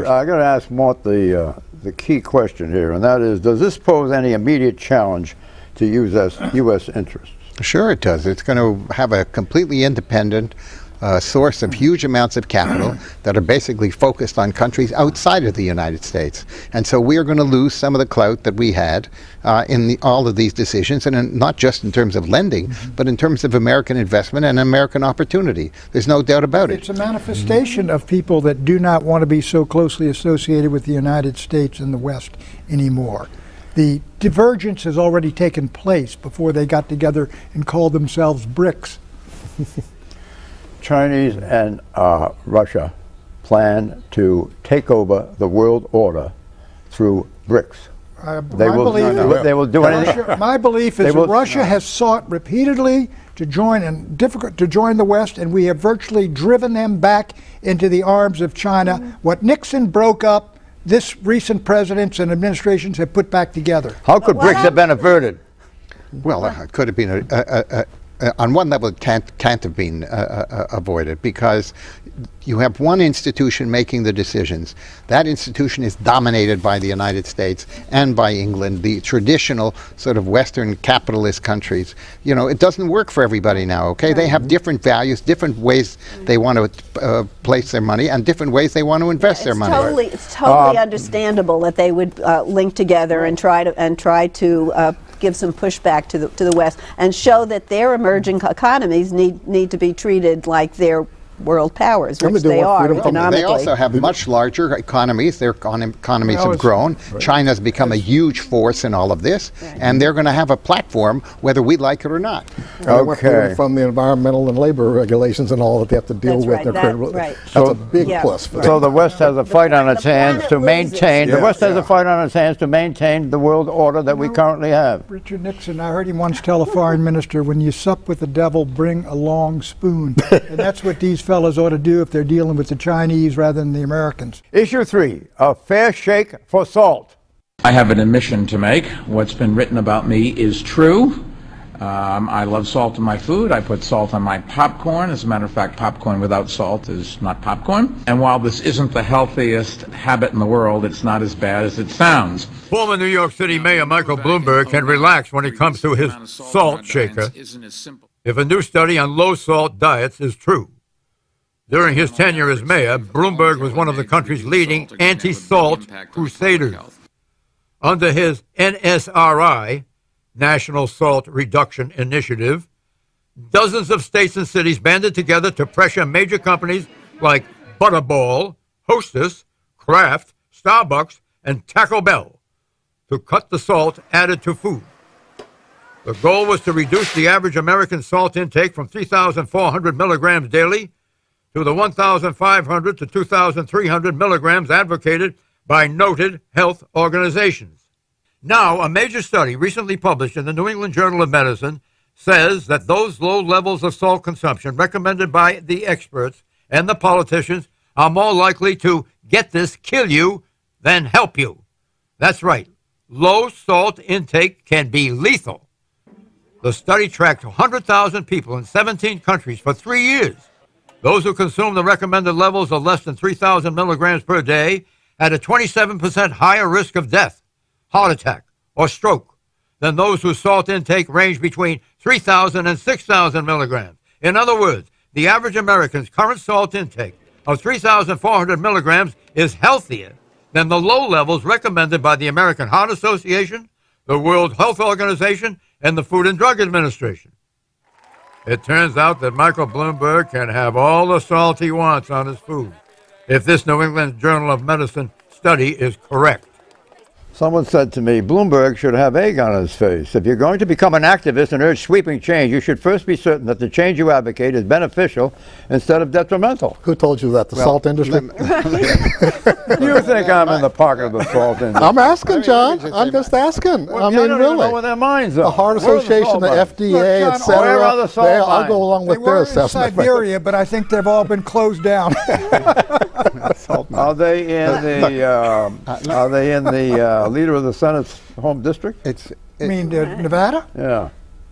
I got to ask Mort the uh, the key question here, and that is: Does this pose any immediate challenge to U.S. U.S. interests? Sure, it does. It's going to have a completely independent uh, source of huge amounts of capital that are basically focused on countries outside of the United States. And so we are going to lose some of the clout that we had uh, in the, all of these decisions, and in, not just in terms of lending, but in terms of American investment and American opportunity. There's no doubt about it. It's a manifestation of people that do not want to be so closely associated with the United States and the West anymore. The divergence has already taken place before they got together and called themselves BRICS. Chinese and uh, Russia plan to take over the world order through BRICS. Uh, They my will, belief no, no, they will do anything. Russia- my belief is will- that Russia has sought repeatedly to join and difficult to join the West, and we have virtually driven them back into the arms of China. What Nixon broke up, this recent presidents and administrations have put back together. How could BRICS have been averted? Well, uh, it could have been a, a, a, a, on one level, it can't can't have been uh, uh, avoided because you have one institution making the decisions. That institution is dominated by the United States and by England, the traditional sort of Western capitalist countries. You know, it doesn't work for everybody now. Okay, they have different values, different ways they want to uh, place their money, and different ways they want to invest their It's money. totally, it's totally Um, understandable that they would uh, link together and try to and try to uh, give some pushback to the to the West and show that their emerging economies need need to be treated like their world powers, which they are freedom from- economically. They also have much larger economies. Their econ- economies Well, have it's- grown. China's become a huge force in all of this, and they're going to have a platform whether we like it or not. And Okay. From the environmental and labor regulations and all that they have to deal That's with. right, They're that- critical- right. That's So- a big Yeah. plus for them. So the West has a fight on its hands to planet loses. maintain. The Yeah, West has a fight on its hands to maintain the world order that we currently have. Richard Nixon, I heard him once tell a foreign minister, when you sup with the devil, bring a long spoon. and that's what these fellows ought to do if they're dealing with the Chinese rather than the Americans. Issue three: a fair shake for salt. I have an admission to make. What's been written about me is true. Um, I love salt in my food. I put salt on my popcorn. As a matter of fact, popcorn without salt is not popcorn. And while this isn't the healthiest habit in the world, it's not as bad as it sounds. Former New York City Mayor Michael Bloomberg can relax when it comes to his salt shaker if a new study on low salt diets is true. During his tenure as mayor, Bloomberg was one of the country's leading anti salt crusaders. Under his NSRI, National Salt Reduction Initiative, dozens of states and cities banded together to pressure major companies like Butterball, Hostess, Kraft, Starbucks, and Taco Bell to cut the salt added to food. The goal was to reduce the average American salt intake from 3,400 milligrams daily to the 1,500 to 2,300 milligrams advocated by noted health organizations. Now, a major study recently published in the New England Journal of Medicine says that those low levels of salt consumption recommended by the experts and the politicians are more likely to get this kill you than help you. That's right. Low salt intake can be lethal. The study tracked 100,000 people in 17 countries for three years. Those who consume the recommended levels of less than 3,000 milligrams per day had a 27% higher risk of death, heart attack, or stroke than those whose salt intake ranged between 3,000 and 6,000 milligrams. In other words, the average American's current salt intake of 3,400 milligrams is healthier than the low levels recommended by the American Heart Association, the World Health Organization, and the Food and Drug Administration. It turns out that Michael Bloomberg can have all the salt he wants on his food if this New England Journal of Medicine study is correct. Someone said to me, Bloomberg should have egg on his face. If you're going to become an activist and urge sweeping change, you should first be certain that the change you advocate is beneficial instead of detrimental. Who told you that? The salt industry? you think I'm in the pocket of the salt industry? I'm asking, John. I'm just asking. Well, I I mean, don't even know really. where their minds are. The Heart Where are the Association, the? FDA, Look, John, et cetera. the salt they- I'll go along They with their were in assessment. Siberia, but I think they've all been closed down. Are they in the? Uh, are they in the uh, leader of the Senate's home district? It's I mean, uh, Nevada? Yeah.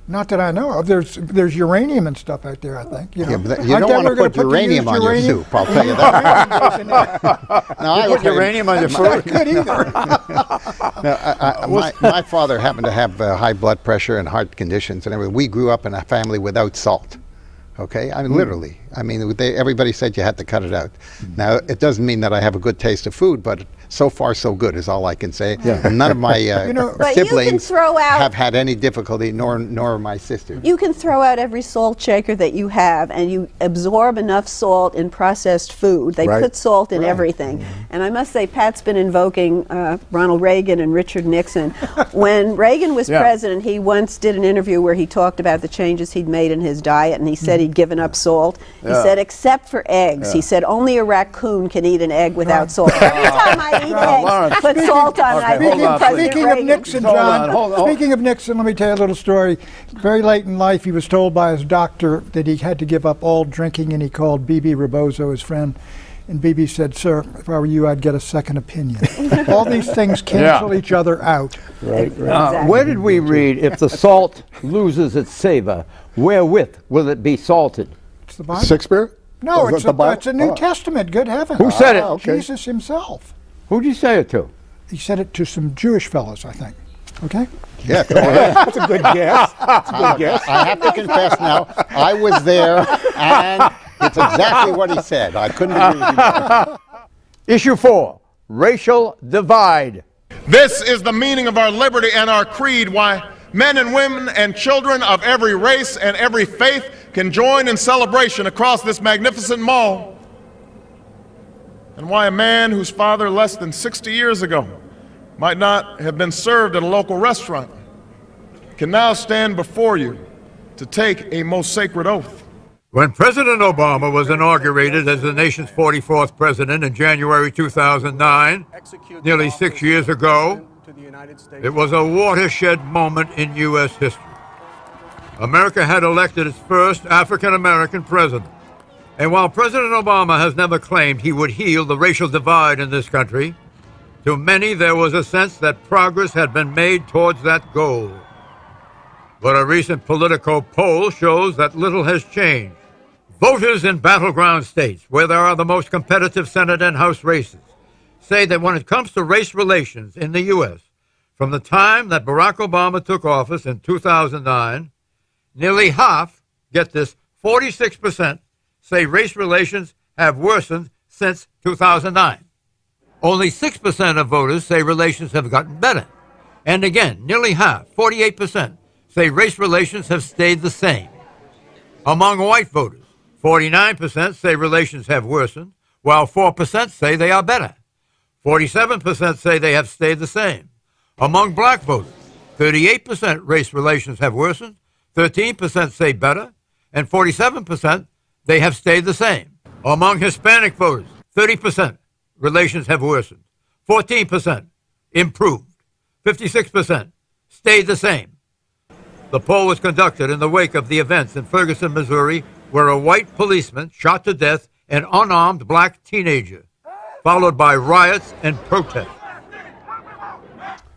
Not that I know of. There's there's uranium and stuff out there. I think. You, know. Yeah, you don't doubt wanna we're put uranium used on your uranium- soup, I'll tell you that. No, I Put was- uranium on your Not food. good either. No, I, I, my, my father happened to have uh, high blood pressure and heart conditions and everything. We grew up in a family without salt. Okay, I mean literally. I mean, they, everybody said you had to cut it out. Now, it doesn't mean that I have a good taste of food, but so far so good is all I can say. And none of my uh, You know- But you siblings throw out- have had any difficulty, nor nor my sister. You can throw out every salt shaker that you have, and you absorb enough salt in processed food. They Right. put salt in everything. And I must say, Pat's been invoking uh, Ronald Reagan and Richard Nixon. when Reagan was Yeah. president, he once did an interview where he talked about the changes he'd made in his diet, and he said he'd given up salt. He Yeah. said, except for eggs. He said, only a raccoon can eat an egg without salt. Every time I eat Lawrence. eggs, put salt on. Okay, I hold on, for please. President Speaking of Reagan. Nixon, Hold John. on, hold on. Speaking of Nixon, let me tell you a little story. Very late in life, he was told by his doctor that he had to give up all drinking, and he called Bebe Rebozo, his friend. And Bebe said, "Sir, if I were you, I'd get a second opinion." all these things cancel each other out. Right, right. Uh, Exactly. where did we read if the salt loses its savor, wherewith will it be salted? It's the Bible. Shakespeare? No, Is it's that a, the Bible? it's a New Oh. Testament. Good heavens! Who said it? Ah, okay. Jesus himself. Who'd you say it to? He said it to some Jewish fellows, I think. Okay. Yeah, go ahead. That's a good guess. That's a good guess. I have to confess now, I was there, and it's exactly what he said. I couldn't agree with you more. Issue four, racial divide. This is the meaning of our liberty and our creed, why men and women and children of every race and every faith can join in celebration across this magnificent mall. And why a man whose father less than 60 years ago might not have been served at a local restaurant can now stand before you to take a most sacred oath. When President Obama was inaugurated as the nation's 44th president in January 2009, nearly six years ago, it was a watershed moment in U.S. history. America had elected its first African American president. And while President Obama has never claimed he would heal the racial divide in this country, to many there was a sense that progress had been made towards that goal. But a recent Politico poll shows that little has changed. Voters in battleground states, where there are the most competitive Senate and House races, say that when it comes to race relations in the U.S., from the time that Barack Obama took office in 2009, nearly half, get this, 46%, say race relations have worsened since 2009. Only 6% of voters say relations have gotten better. And again, nearly half, 48%, say race relations have stayed the same. Among white voters, 49% say relations have worsened, while 4% say they are better. 47% say they have stayed the same. Among black voters, 38% race relations have worsened, 13% say better, and 47% they have stayed the same. Among Hispanic voters, 30% relations have worsened, 14% improved, 56% stayed the same. The poll was conducted in the wake of the events in Ferguson, Missouri, where a white policeman shot to death an unarmed black teenager, followed by riots and protests.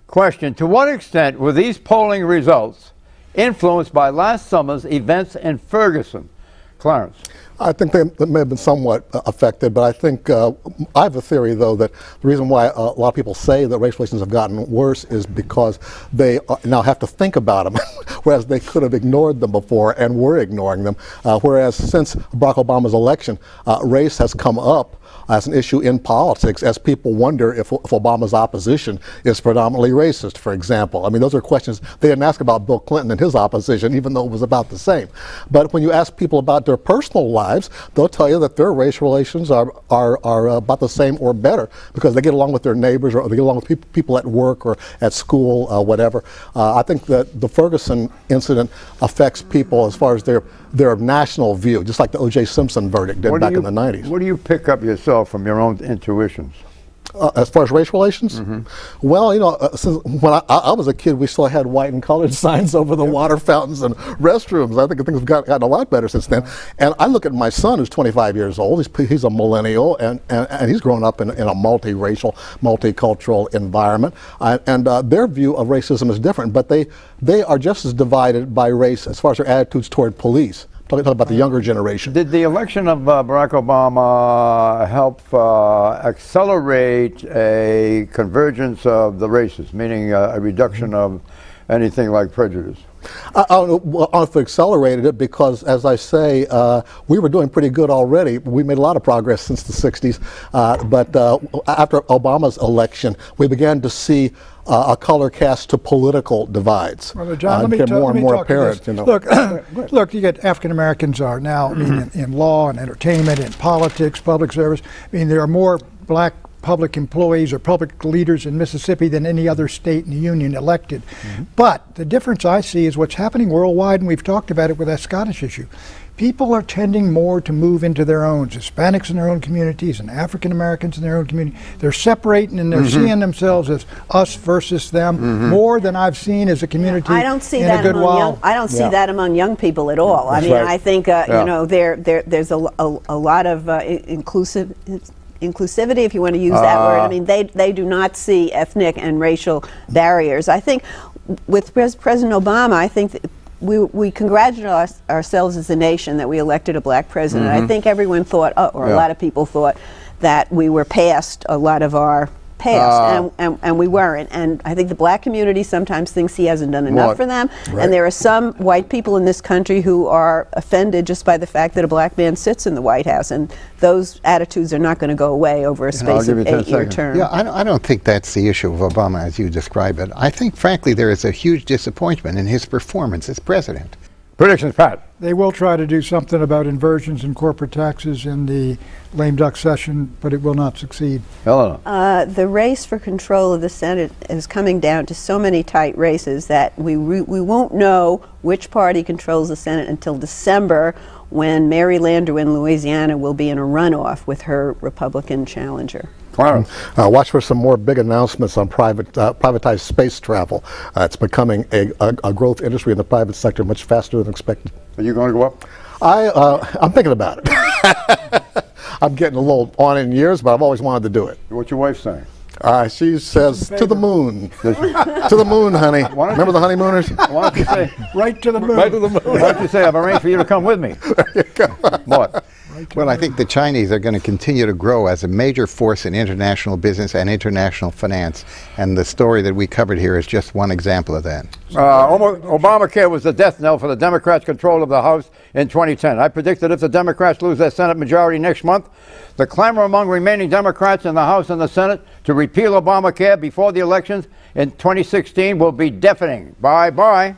Question To what extent were these polling results influenced by last summer's events in Ferguson? Clarence. I think they, they may have been somewhat uh, affected, but I think uh, I have a theory, though, that the reason why uh, a lot of people say that race relations have gotten worse is because they uh, now have to think about them, whereas they could have ignored them before and were ignoring them. Uh, whereas since Barack Obama's election, uh, race has come up as an issue in politics as people wonder if, if Obama's opposition is predominantly racist, for example. I mean, those are questions they didn't ask about Bill Clinton and his opposition, even though it was about the same. But when you ask people about their personal lives, they'll tell you that their race relations are, are, are about the same or better because they get along with their neighbors or they get along with peop people at work or at school, uh, whatever. Uh, I think that the Ferguson incident affects people as far as their, their national view, just like the O.J. Simpson verdict did What back you- in the 90s. What do you pick up yourself from your own intuitions? Uh, as far as race relations, Mm-hmm. well, you know, uh, since when I, I I was a kid, we still had white and colored signs over the water fountains and restrooms. I think things have got, gotten a lot better since then. And I look at my son, who's 25 years old. He's, he's a millennial, and, and, and he's grown up in, in a multiracial, multicultural environment. Uh, and uh, their view of racism is different, but they they are just as divided by race as far as their attitudes toward police. Talking about the younger generation. Did the election of uh, Barack Obama help uh, accelerate a convergence of the races, meaning uh, a reduction of anything like prejudice? I, I don't know well, I don't know if it accelerated it because, as I say, uh, we were doing pretty good already. We made a lot of progress since the 60s. Uh, but uh, after Obama's election, we began to see uh, a color cast to political divides. Well, John, uh, let me, ta- more let and me more talk apparent. You know. Look, look, you get African Americans are now, I mean, in, in law and entertainment and politics, public service. I mean, there are more black public employees or public leaders in Mississippi than any other state in the union elected. But the difference I see is what's happening worldwide, and we've talked about it with that Scottish issue. People are tending more to move into their own, Hispanics in their own communities and African Americans in their own community. They're separating and they're seeing themselves as us versus them more than I've seen as a community I don't see in that a good among while. young. I don't see Yeah. that among young people at all. I mean, right. I think uh, Yeah. you know there there there's a, a, a lot of uh, inclusive inclusivity, if you want to use that word. I Uh, mean, they they do not see ethnic and racial barriers. I think with Pres- President Obama, I think. We, we congratulate our, ourselves as a nation that we elected a black president. I think everyone thought, uh, or Yeah. a lot of people thought, that we were past a lot of our past, Uh, and, and, and we weren't. And I think the black community sometimes thinks he hasn't done enough Right. for them. And there are some white people in this country who are offended just by the fact that a black man sits in the White House. And those attitudes are not going to go away over a space of you 10 eight-year term. Yeah, I don't, I don't think that's the issue of Obama as you describe it. I think, frankly, there is a huge disappointment in his performance as president. Predictions, Pat. They will try to do something about inversions and corporate taxes in the lame duck session, but it will not succeed. Eleanor. Uh, the race for control of the Senate is coming down to so many tight races that we, re- we won't know which party controls the Senate until December when Mary Landrieu in Louisiana will be in a runoff with her Republican challenger. Clarence. Uh, watch for some more big announcements on private uh, privatized space travel. Uh, it's becoming a, a, a growth industry in the private sector much faster than expected. Are you going to go up? I, uh, I'm thinking about it. I'm getting a little on in years, but I've always wanted to do it. What's your wife saying? Uh, she says, to the moon. to the moon, honey. Remember you- the honeymooners? Why don't you say, Right to the moon. right to the moon. Why don't you say, I've arranged for you to come with me? What? Well, I think the Chinese are going to continue to grow as a major force in international business and international finance. And the story that we covered here is just one example of that. Uh, Obamacare was the death knell for the Democrats' control of the House in 2010. I predict that if the Democrats lose their Senate majority next month, the clamor among remaining Democrats in the House and the Senate to repeal Obamacare before the elections in 2016 will be deafening. Bye bye.